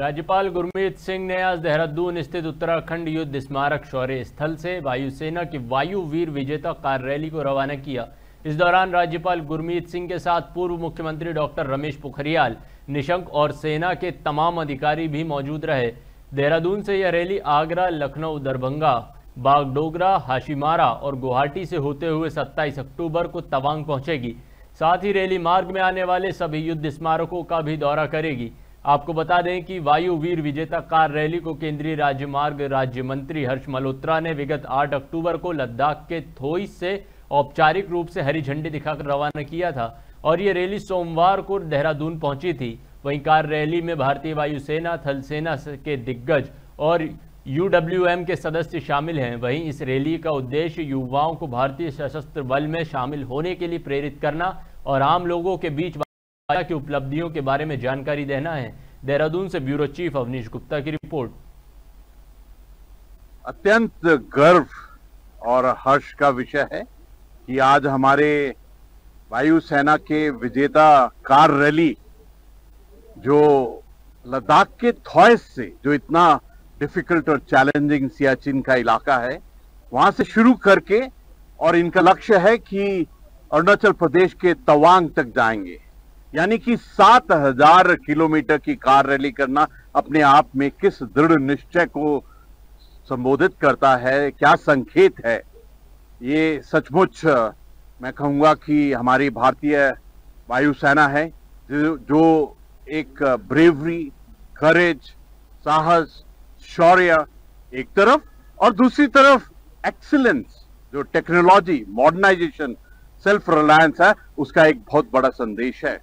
राज्यपाल गुरमीत सिंह ने आज देहरादून स्थित उत्तराखंड युद्ध स्मारक शौर्य स्थल से वायुसेना की वायु वीर विजेता कार रैली को रवाना किया। इस दौरान राज्यपाल गुरमीत सिंह के साथ पूर्व मुख्यमंत्री डॉक्टर रमेश पोखरियाल, निशंक और सेना के तमाम अधिकारी भी मौजूद रहे। देहरादून से यह रैली आगरा, लखनऊ, दरभंगा, बागडोगरा, हाशीमारा और गुवाहाटी से होते हुए 27 अक्टूबर को तवांग पहुंचेगी। साथ ही रैली मार्ग में आने वाले सभी युद्ध स्मारकों का भी दौरा करेगी। आपको बता दें कि वायु वीर विजेता कार रैली को केंद्रीय राजमार्ग राज्य मंत्री हर्ष मल्होत्रा ने विगत 8 अक्टूबर को लद्दाख के थोइस से औपचारिक रूप से हरी झंडी दिखाकर रवाना किया था और ये रैली सोमवार को देहरादून पहुँची थी। वहीं कार रैली में भारतीय वायुसेना थल सेना के दिग्गज और यूडब्ल्यूएम के सदस्य शामिल हैं। वहीं इस रैली का उद्देश्य युवाओं को भारतीय सशस्त्र बल में शामिल होने के लिए प्रेरित करना और आम लोगों के बीच की उपलब्धियों के बारे में जानकारी देना है। देहरादून से ब्यूरो चीफ अवनीश गुप्ता की रिपोर्ट। अत्यंत गर्व और हर्ष का विषय है कि आज हमारे वायुसेना के विजेता कार रैली जो लद्दाख के थॉयस से, जो इतना डिफ़िकल्ट और चैलेंजिंग सियाचिन का इलाका है, वहाँ से शुरू करके और इनका लक्ष्य है कि अरुणाचल प्रदेश के तवांग तक जाएँगे। यानी कि सात हज़ार किलोमीटर की कार रैली करना अपने आप में किस दृढ़ निश्चय को संबोधित करता है, क्या संकेत है? ये सचमुच मैं कहूँगा कि हमारी भारतीय वायुसेना है, जो एक ब्रेवरी करेज साहस, शौर्य, एक तरफ़ और दूसरी तरफ़ एक्सीलेंस जो टेक्नोलॉजी मॉडर्नाइजेशन सेल्फ रिलायंस है, उसका एक बहुत बड़ा संदेश है।